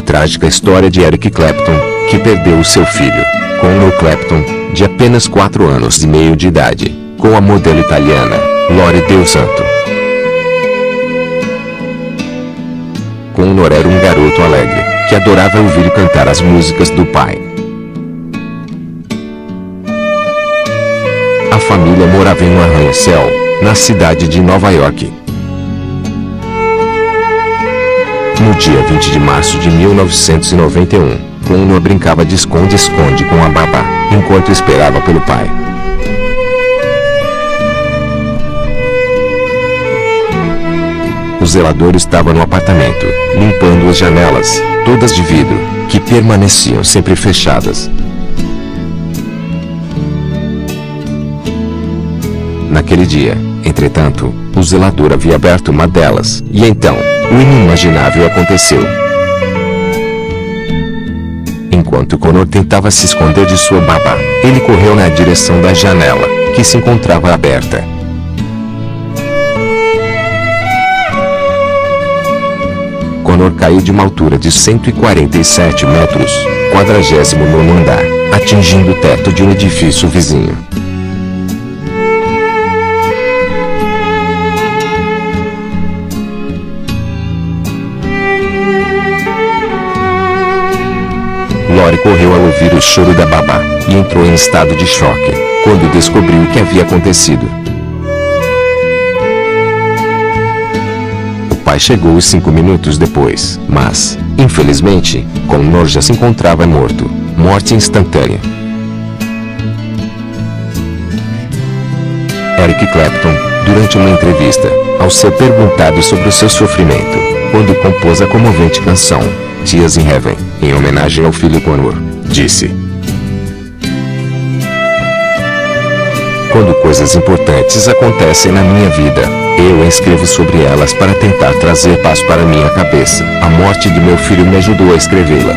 trágica história de Eric Clapton, que perdeu o seu filho, Conor Clapton, de apenas 4 anos e meio de idade, com a modelo italiana, Lore Del Santo. Conor era um garoto alegre, que adorava ouvir cantar as músicas do pai. A família morava em um arranha-céu, na cidade de Nova York. No dia 20 de março de 1991, Conor brincava de esconde-esconde com a babá, enquanto esperava pelo pai. O zelador estava no apartamento, limpando as janelas, todas de vidro, que permaneciam sempre fechadas. Naquele dia, entretanto, o zelador havia aberto uma delas, e então, o inimaginável aconteceu. Enquanto Connor tentava se esconder de sua babá, ele correu na direção da janela, que se encontrava aberta. Connor caiu de uma altura de 147 metros, 49 andar, atingindo o teto de um edifício vizinho. Lori correu ao ouvir o choro da babá, e entrou em estado de choque, quando descobriu o que havia acontecido. O pai chegou cinco minutos depois, mas, infelizmente, Connor já se encontrava morto, morte instantânea. Eric Clapton, durante uma entrevista, ao ser perguntado sobre o seu sofrimento, quando compôs a comovente canção, Tears in Heaven, em homenagem ao filho Conor, disse: Quando coisas importantes acontecem na minha vida, eu escrevo sobre elas para tentar trazer paz para minha cabeça. A morte de meu filho me ajudou a escrevê-la.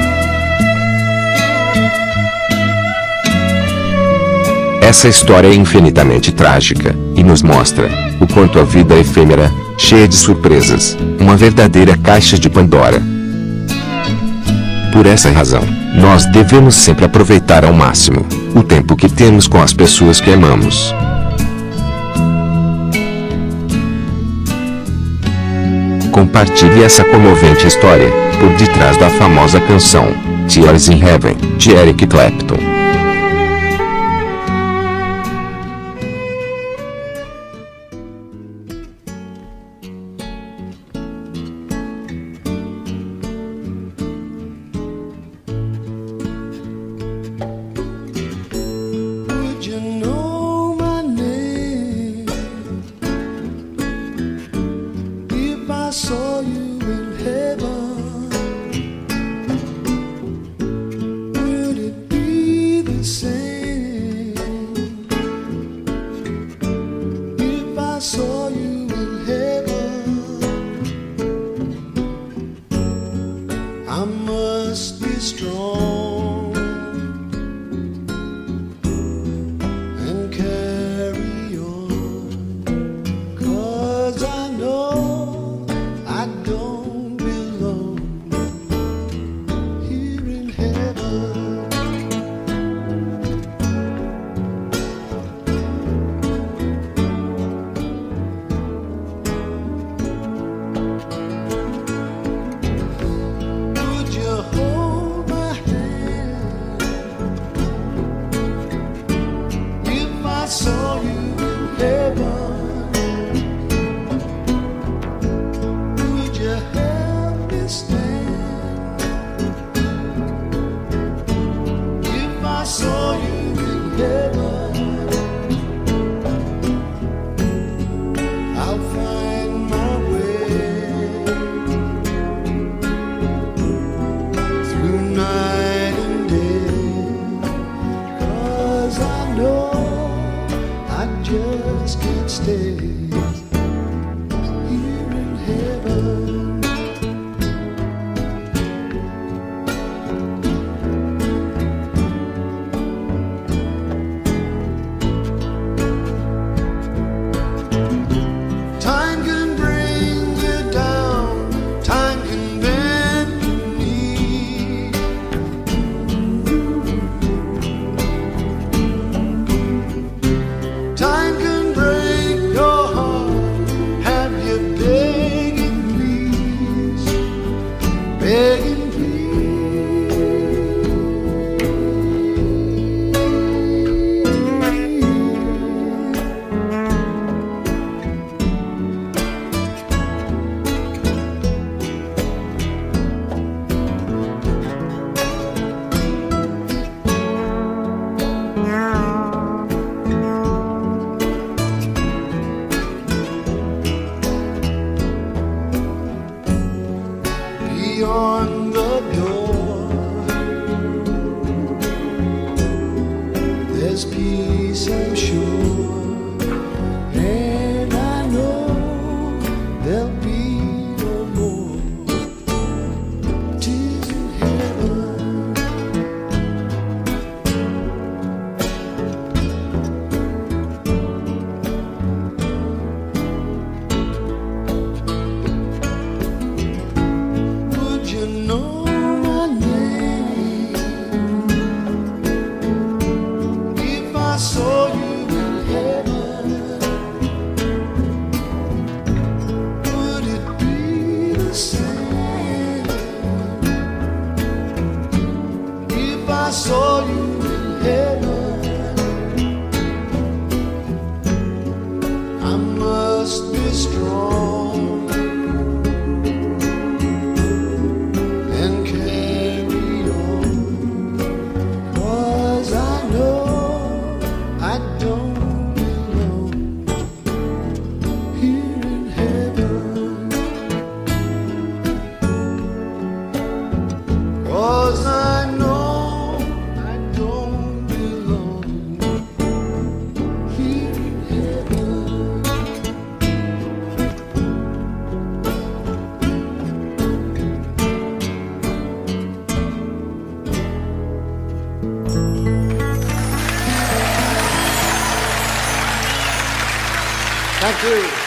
Essa história é infinitamente trágica e nos mostra o quanto a vida é efêmera, cheia de surpresas, uma verdadeira caixa de Pandora. Por essa razão, nós devemos sempre aproveitar ao máximo o tempo que temos com as pessoas que amamos. Compartilhe essa comovente história por detrás da famosa canção Tears in Heaven de Eric Clapton. I saw you in heaven, would it be the same if I saw? just can't stay. beyond the door. There's peace, I'm sure. You Thank you.